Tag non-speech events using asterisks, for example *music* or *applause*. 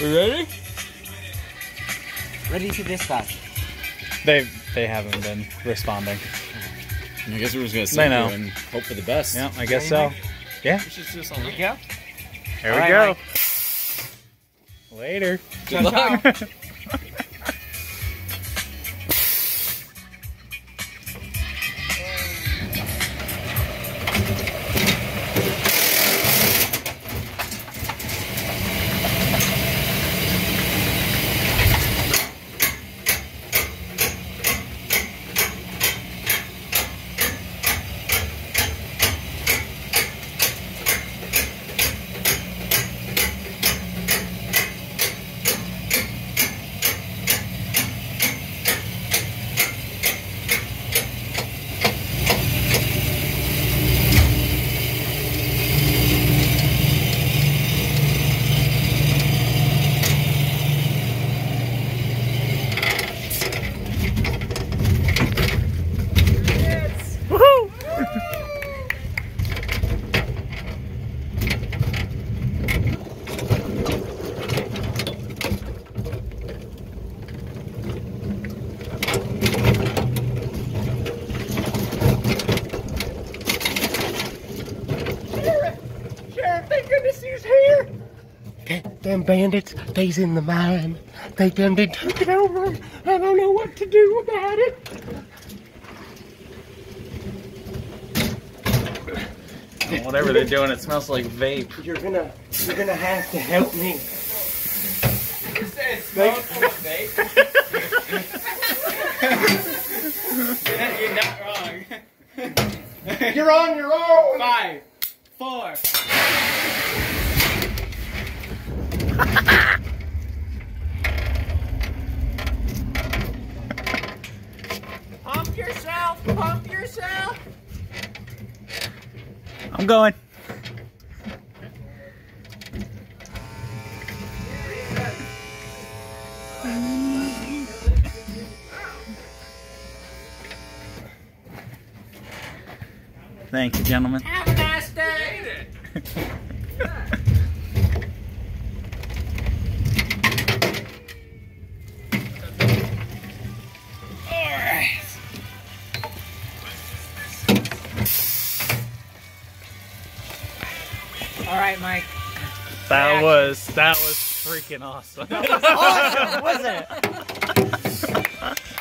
We ready? Ready to dispatch. They they haven't been responding. I guess we're just gonna They sit know. here and hope for the best. Yeah, I guess so. Yeah, We should just on Here we go. there All we right, go. Mike. Later. Good luck. *laughs* thank goodness he's here. Them bandits, they's in the mine. They done they took it over. I don't know what to do about it. Whatever they're doing, it smells like vape. You're gonna, you're gonna have to help me. You're not wrong. You're on your own. Five, four. Pump yourself! Pump yourself! I'm going. Thank you, gentlemen. Have a nice day! *laughs* All right, Mike. That was that was freaking awesome. Awesome, was it? *laughs*